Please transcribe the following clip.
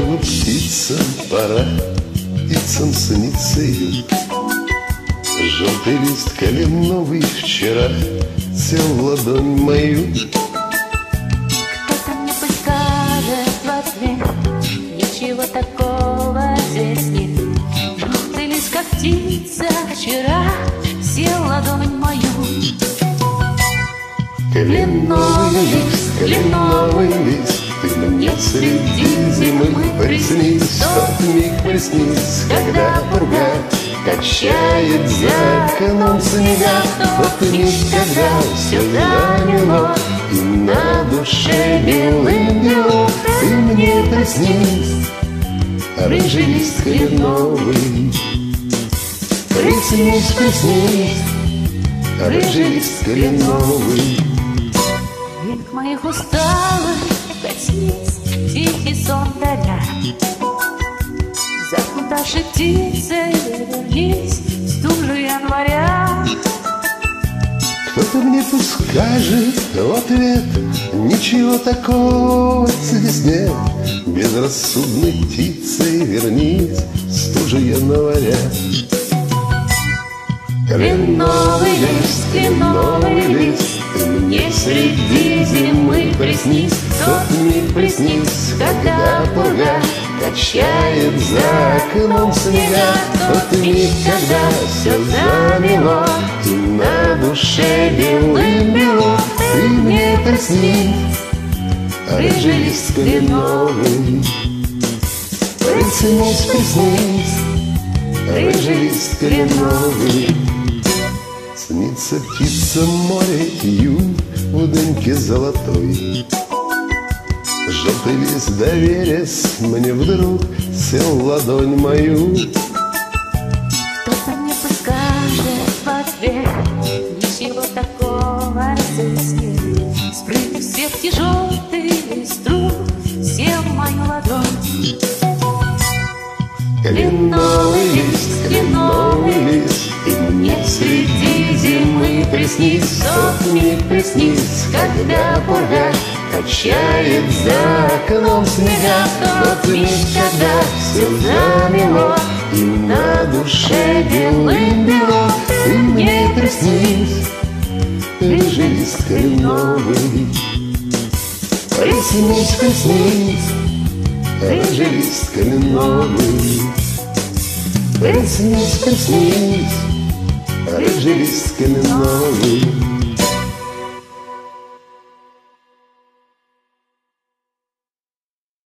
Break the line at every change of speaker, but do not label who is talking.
птицам пора, птицам снится июль. Желтый лист калиновый вчера Сел в ладонь мою.
Кто-то мне пусть скажет в ответ Ничего такого здесь нет. Желтый лист, как птица вчера Сел в ладонь мою.
Кленовый лист, кленовый лист Ты мне среди зимы приснись Тот миг приснись, когда пурга Качает за окном снега. Вот миг, когда все замело И на душе белым бело. Ты мне приснись Рыжий лист кленовый Приснись, приснись Рыжий лист кленовый
Век моих усталых коснись Тихий Закутавший птицей вернись В стужу января.
Кто-то мне пусть скажет в ответ Ничего такого здесь нет Безрассудной птицей вернись Стужа января.
Кленовый лист, кленовый лист
среди зимы приснись Тот миг приснись, когда пурга Качает за окном снега. Тот миг, когда все замело И на душе белым бело Ты мне приснись лист кленовый. Приснись, приснись лист кленовый. Снится птица море июнь Дымке золотой. Желтый лист доверясь мне вдруг Сел ладонь мою.
Кто-то мне подскажет в ответ Ничего такого нет Спрыгнув с ветки желтый листву Сел в мою ладонь.
Кленовый лист, кленовый лист И мне зимы приснись миг приснись, когда пурга Качает за окном снега Тот миг, когда все замело И на душе белым бело Ты мне приснись Рыжий лист кленовый Приснись, приснись Рыжий лист кленовый Приснись, приснись Рыжий лист кленовый